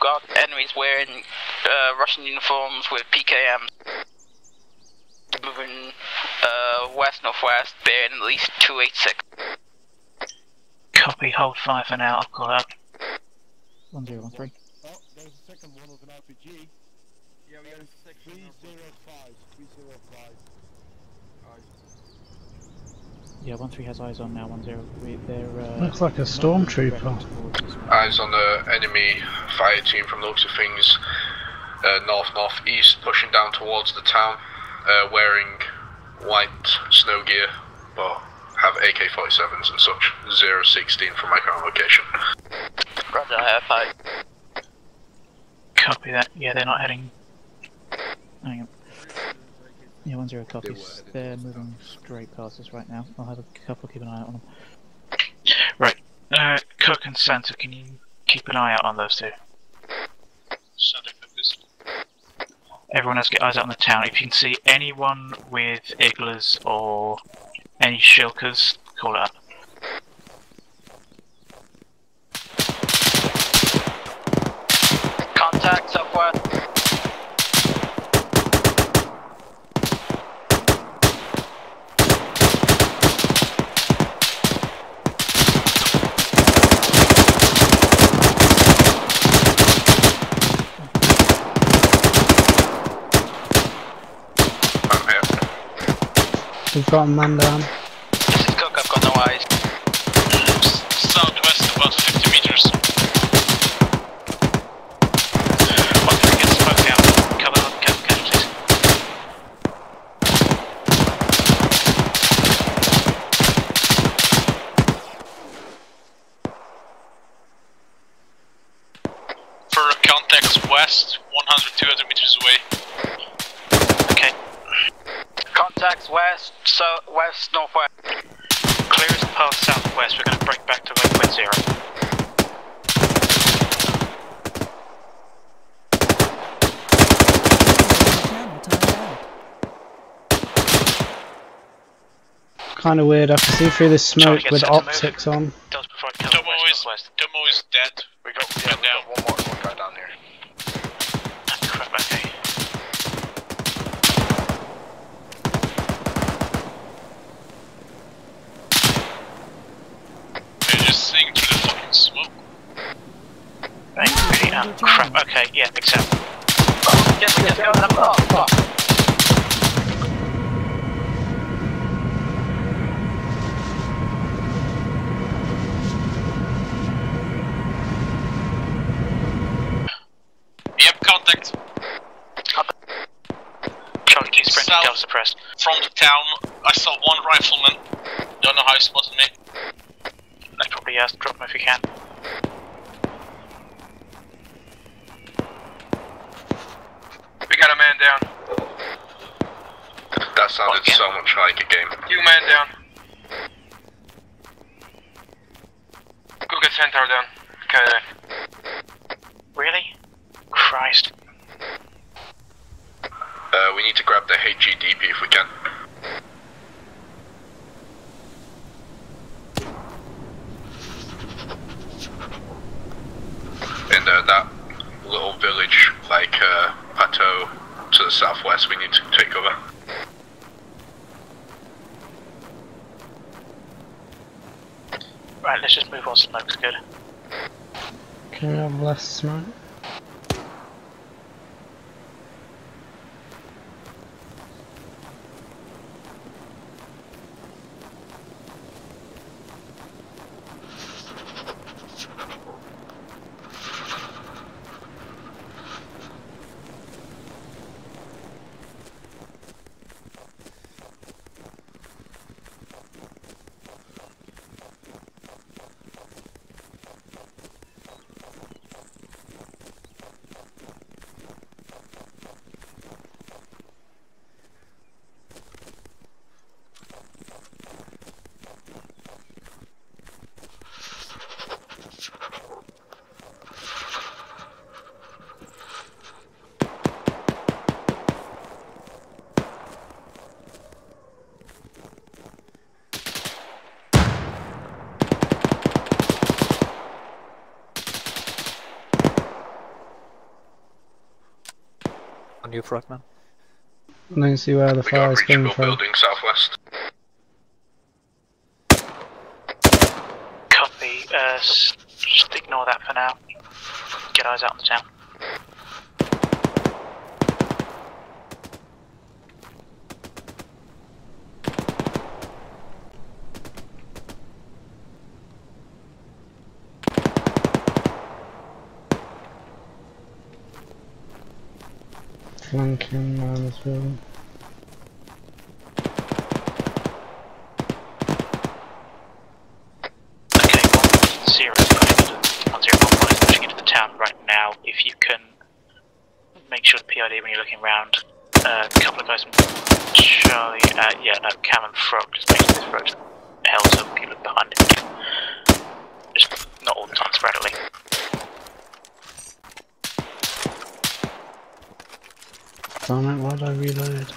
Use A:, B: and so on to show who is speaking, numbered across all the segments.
A: got enemies wearing uh, Russian uniforms with PKMs. Moving uh, west northwest, bearing at least 286.
B: Copy, hold fire for now, I'll call out.
C: 1013.
D: Oh, there's a second one with an RPG.
E: Yeah, we got a section.
D: 305. 305.
C: Yeah, one three has eyes on now, 103. They're. Uh,
F: Looks like a stormtrooper.
C: towards.
G: Eyes on the enemy fire team from the looks of things. Uh, north northeast, pushing down towards the town, uh, wearing white snow gear, but have AK-47s and such. 016 from my current location.
A: Roger, I have five.
B: Copy that. Yeah, they're not heading.
C: Hang on. Yeah, 10 copies. They're moving straight past us right now. I'll have a couple, keep an eye out on them.
B: Right. Uh, Cook and Santa, can you keep an eye out on those two?
H: Santa copies.
B: Everyone else get eyes out on the town. If you can see anyone with iglas or any Shilkas, call it up.
A: Contact southwest.
G: I'm here.
F: We've got a man down.
A: This is Cook, I've got no eyes.
H: Southwest, about 50 meters.
B: One thing gets smoked out. Cover up, cover casualties.
H: For contacts west, 100, 200 meters away.
B: Okay.
A: Contacts west, so west, northwest.
B: Clear as the path southwest. We're going to break back to waypoint zero.
I: Channel timed out.
F: Kind of weird. I can see through this
B: Charlie
F: smoke with
B: set to move.
F: optics on.
B: Does
H: Domo is,
B: northwest.
H: Domo is dead.
G: We got,
H: yeah, we got
G: one more one guy down here.
B: Crap, okay.
H: They're just seeing through the fucking smoke.
B: Right, really? Oh, crap, okay, yeah, accept.
A: Yes, yes, yes, oh, fuck.
H: Yep, contact.
B: Charlie G sprint
H: South.
B: cover suppressed.
H: From the town, I saw one rifleman. Don't know how he spotted me.
B: That's probably yes, drop him if you can.
E: We got a man down.
G: That sounded
B: yeah.
G: so much like a game.
E: Two man down. Go get Centaur down. Okay.
B: Really? Christ.
G: Uh, we need to grab the HEDP if we can. In uh, that little village, like uh, plateau to the southwest, we need to take over.
B: Right, let's just move on. Smoke's good.
F: Can we have less
I: On your front, man.
F: I don't see where the
G: We
F: fire is coming
G: breachable
F: from.
G: building southwest.
B: Copy. Uh, just ignore that for now. Get eyes out on the town.
F: Flanking around this building.
B: Okay, one zero one zero one one is pushing into the town right now. If you can make sure the PID when you're looking around. Uh, a couple of guys from Charlie, uh, yeah, uh, Cam and Frog, just make sure this road held so keep looking behind it. Just not all the time sporadically.
F: Damn it, why did I reload?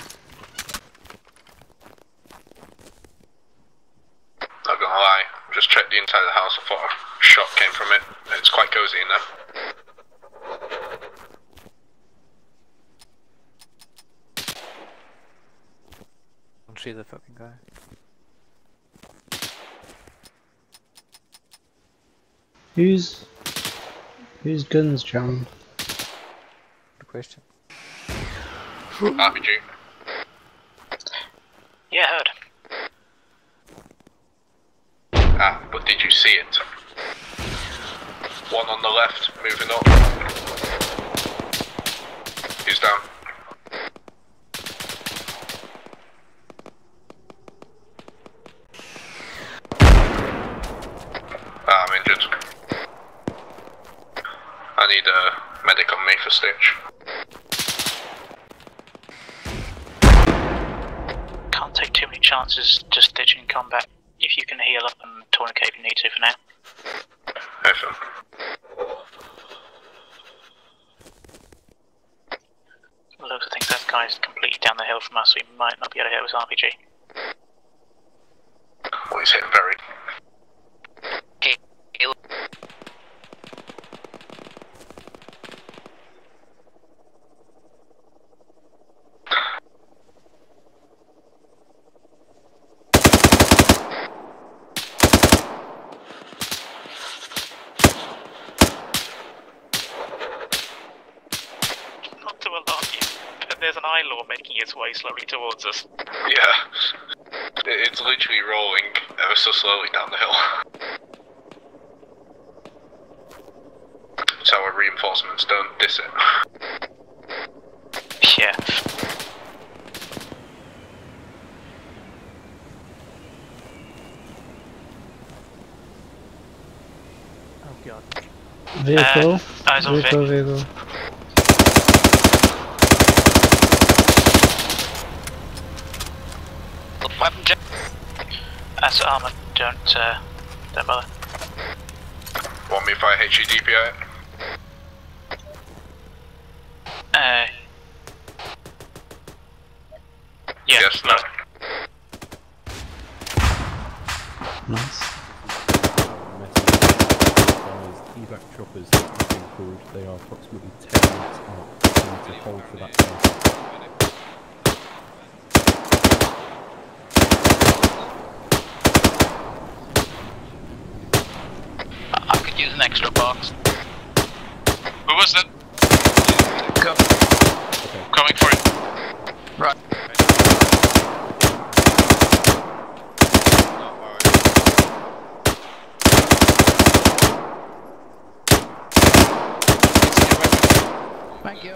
G: Not gonna lie, just checked the inside of the house. I thought a shot came from it. It's quite cozy in there.
I: Don't see the fucking guy.
F: Who's whose guns jammed?
I: Good question.
G: RPG.
B: Yeah, heard.
G: Ah, but did you see it? One on the left, moving up. He's down. Ah, I'm injured. I need a medic on me for Stitch.
B: Many chances just ditching combat. If you can heal up and tourniquet if you need to for now.
G: Listen.
B: Looks, I think that guy's completely down the hill from us, so we might not be able to hit with RPG.
G: Well, he's hitting very.
B: Not to alarm you, but there's an eye-law making its way slowly towards us.
G: Yeah. It's literally rolling ever so slowly down the hill. That's how our reinforcements don't diss it.
B: Yeah.
C: Oh god.
F: Vehicle.
B: Uh, eyes on
F: vehicle,
B: Vic.
F: vehicle.
A: Weapon check.
B: That's armor. Don't, uh, don't bother.
G: Want me if I HEDPI it?
B: Uh. Yeah.
G: Yes, no.
F: Nice.
J: evac choppers that have been called. They are approximately 10 minutes out. So need to hold for that time.
A: An extra box.
H: Who was that?
A: Go.
H: Coming for you.
A: Right. Thank you.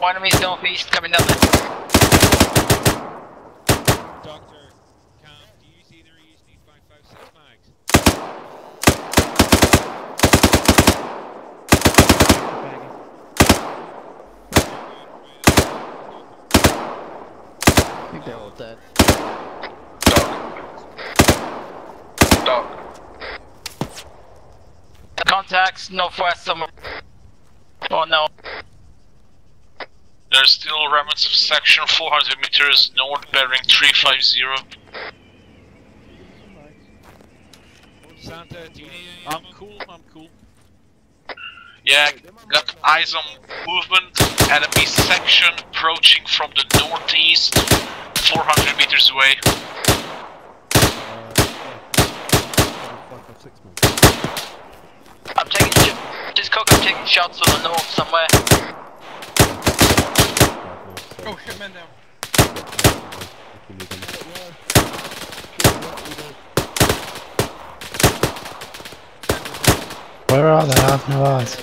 A: One enemy's northeast coming down there.
K: Doctor, Cam, do you see they're using these 556 mags?
A: I think they're all dead.
G: Doc.
A: Contacts northwest somewhere. Oh no.
H: There's still remnants of section 400 meters north bearing 350.
K: Santa, do you need
H: I'm cool, I'm cool. Yeah, got eyes on movement. Enemy section approaching from the northeast, 400 meters away.
A: I'm taking sh- I'm taking shots from the north somewhere.
E: Oh shit, man down.
F: Where are they? I have no eyes.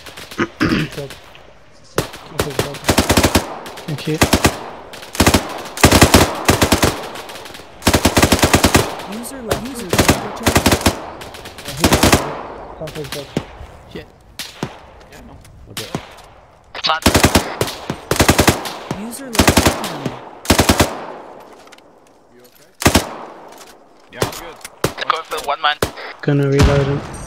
F: Thank you.
L: User left. User left.
C: Shit. Yeah, no.
A: Plant.
L: User left your channel.
K: Yeah, I'm good.
A: Going for one man.
F: Gonna reload him.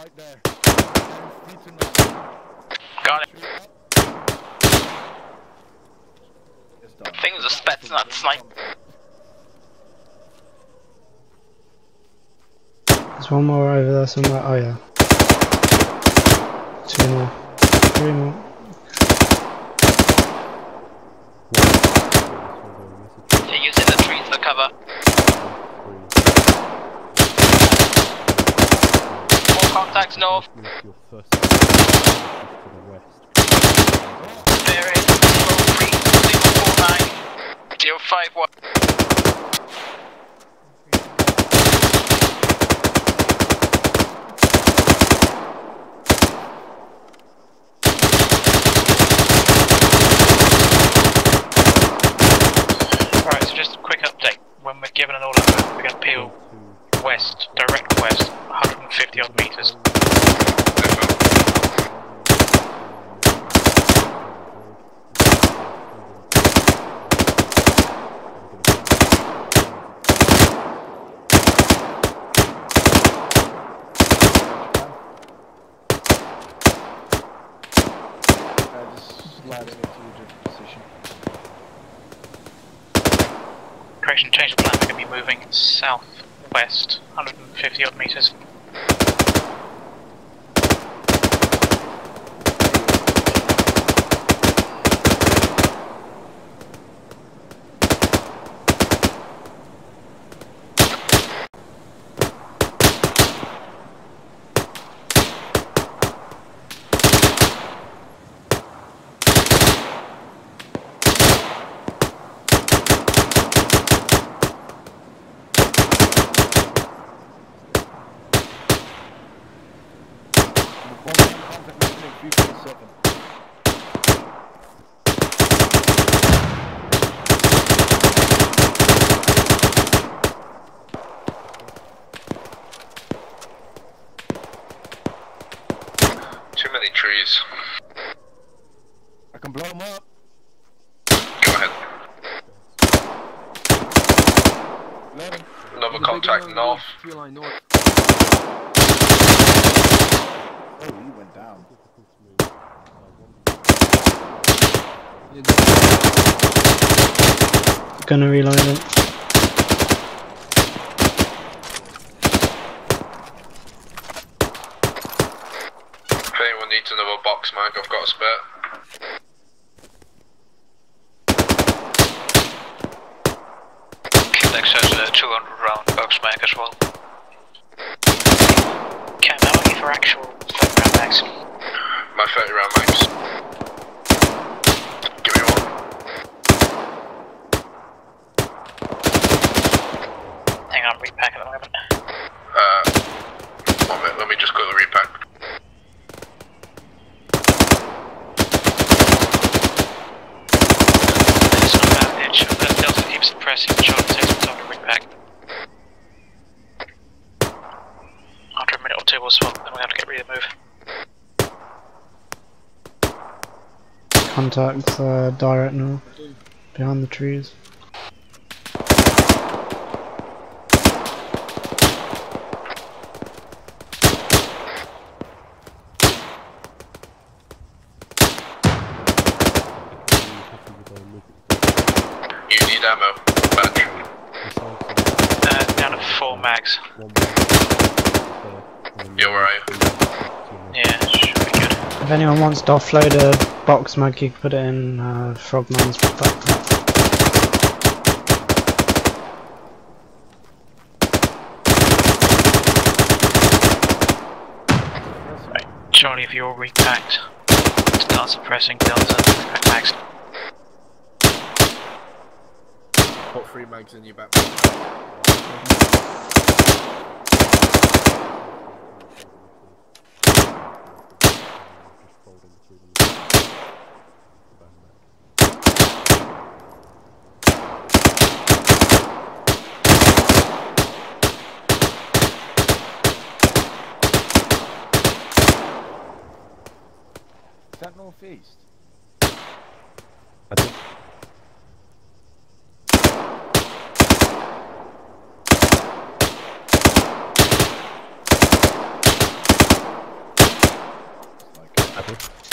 D: Right there.
A: Got it. I think it was a Spets, not snipe.
F: There's one more over there somewhere. Oh yeah. Two more. Three more.
A: They're using the trees for cover. More contacts north.
J: Your first to the west.
A: Bearing 03, 049, 051.
B: Alright, so just a quick update. When we're given an order, we're going to peel west, direct west, 150 odd meters.
D: Uh, just slide it into a different position.
B: Correction, change the plan, we're going to be moving southwest, 150 odd meters.
D: Contact maintain 347.
G: Too many trees.
D: I can blow him up.
G: Go ahead.
D: Let him.
G: Another contact north.
D: Oh, he went down.
F: Gonna reload it.
G: If anyone needs another box mag, I've got a spare.
H: Kindex has a 200 round box mag as well.
B: Cam, how are you for actual round mags?
G: My 30 round max. Give me one.
B: Hang on, repack at the moment.
G: Uh, one minute, let me just quickly repack.
B: It's not bad, bitch. The Delta keeps suppressing, Charlie takes some time to repack. After a minute or two, we'll swap, then we'll have to get ready to move.
F: Contacts uh, direct north, behind the trees.
G: You need ammo. Batch.
B: Uh, down to four mags.
G: Yeah, where are you?
B: Yeah, should be good.
F: If anyone wants to offload a box mag, you can put it in uh, Frogman's backpack.
B: Right, Charlie, if you're repacked, start suppressing Delta. Repack.
G: Put three mags in your back.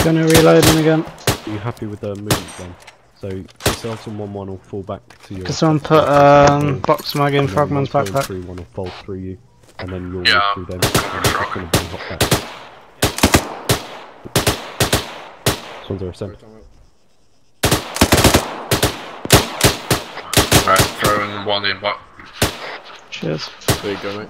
F: Gonna reload him again.
J: Are you happy with the movement then? So yourself and one one will fall back to your.
F: Can someone put um, box mag in
J: and then
F: Frogman's backpack?
J: Three one will fold through you, and then you'll
G: Yeah,
J: move through them. And it's just gonna be hot back. Swans are sent.
G: Right, throwing one in what?
F: Cheers.
G: There you go, mate.